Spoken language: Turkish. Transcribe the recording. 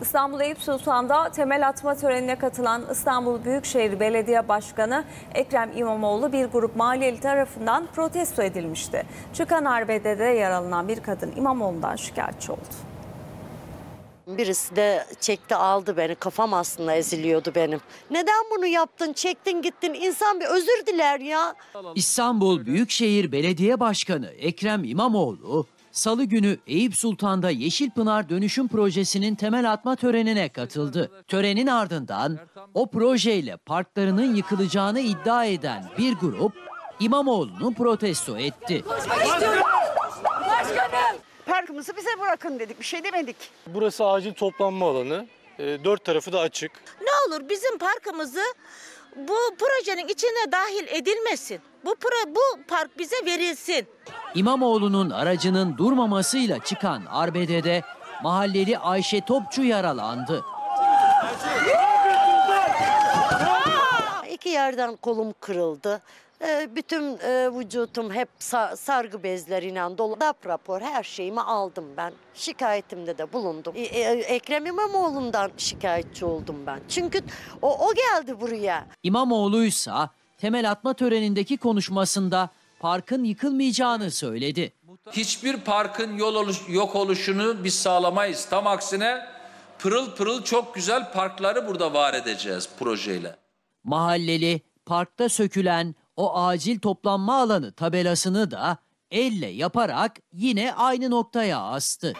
İstanbul Eyüp Sultan'da temel atma törenine katılan İstanbul Büyükşehir Belediye Başkanı Ekrem İmamoğlu bir grup mahalleli tarafından protesto edilmişti. Çıkan arbedede yaralanan bir kadın İmamoğlu'ndan şikayetçi oldu. Birisi de çekti aldı beni. Kafam aslında eziliyordu benim. Neden bunu yaptın? Çektin gittin. İnsan bir özür diler ya. İstanbul Büyükşehir Belediye Başkanı Ekrem İmamoğlu, Salı günü Eyüp Sultan'da Yeşilpınar Dönüşüm Projesi'nin temel atma törenine katıldı. Törenin ardından o projeyle parklarının yıkılacağını iddia eden bir grup İmamoğlu'nu protesto etti. Parkımızı bize bırakın dedik. Bir şey demedik. Burası acil toplanma alanı. E, Dört tarafı da açık. Ne olur bizim parkımızı bu projenin içine dahil edilmesin. Bu pro, bu park bize verilsin. İmamoğlu'nun aracının durmamasıyla çıkan arbedede mahalleli Ayşe Topçu yaralandı. İki yerden kolum kırıldı. Ee, bütün e, vücutum hep sa- sargı bezleriyle dolu. DAP rapor her şeyimi aldım ben. Şikayetimde de bulundum. E, e, Ekrem İmamoğlu'ndan şikayetçi oldum ben. Çünkü o, o geldi buraya. İmamoğlu'ysa temel atma törenindeki konuşmasında parkın yıkılmayacağını söyledi. Hiçbir parkın yol oluş, yok oluşunu biz sağlamayız. Tam aksine pırıl pırıl çok güzel parkları burada var edeceğiz projeyle. Mahalleli parkta sökülen o acil toplanma alanı tabelasını da elle yaparak yine aynı noktaya astı.